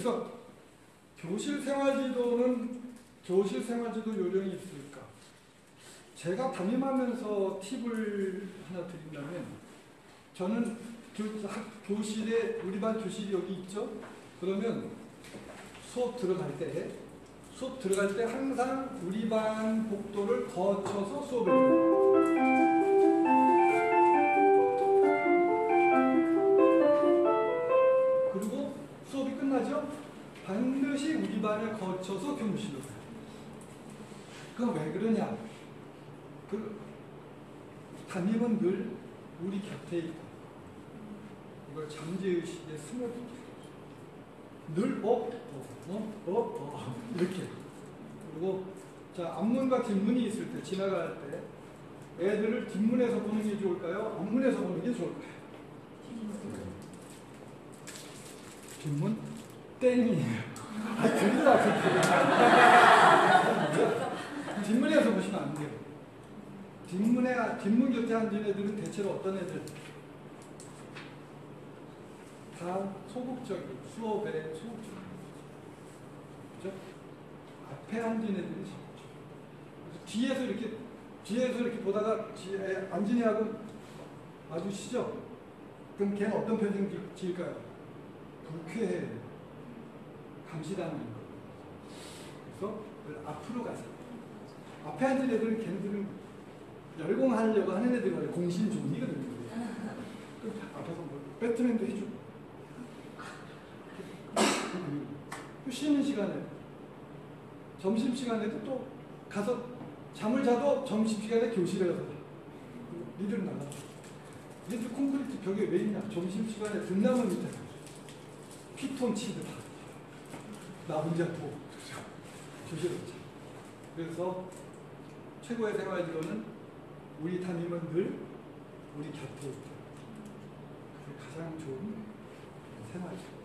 그래서 교실 생활지도는 교실 생활지도 요령이 있을까? 제가 담임하면서 팁을 하나 드린다면 저는 교, 학, 교실에 우리 반 교실이 여기 있죠? 그러면 수업 들어갈 때 수업 들어갈 때 항상 우리 반 복도를 거쳐서 수업을 반드시 우리 반을 거쳐서 교무실로 가요. 그건 왜 그러냐? 그 담임은 늘 우리 곁에 있다. 이걸 잠재의식에 스며들게. 늘 어, 어, 어, 어, 어, 이렇게. 그리고 자 앞문과 뒷문이 있을 때 지나갈 때 애들을 뒷문에서 보는 게 좋을까요? 앞문에서 보는 게 좋을까요? 뒷문 땡이에요. 아, 들리다, 들리다. 뒷문에서 보시면 안 돼요. 뒷문에, 뒷문 곁에 앉은 애들은 대체로 어떤 애들? 다 소극적이고, 수업에 소극적이고. 그죠? 앞에 앉은 애들이. 그래서 뒤에서 이렇게, 뒤에서 이렇게 보다가 뒤에 앉은 애하고 마주치죠? 그럼 걔는 어떤 표정 지을까요? 불쾌해 감시당하는 거. 그래서 앞으로 가서 앞에 앉은 애들은 걔네들은 열공하려고 하는 애들이 공신종이거든요. 앞에서 뭐 배트맨도 해주고 또 쉬는 시간에 점심 시간에도 또 가서 잠을 자도 점심 시간에 교실에 가서 니들 나가. 니들 콘크리트 벽에 왜 있냐? 점심 시간에 등나무 밑에 피톤 치드 다. 나 혼자 뭐 도 주제로지. 그래서 최고의 생활지도는 우리 담임은 늘 우리 곁에 있다. 가장 좋은 생활지도.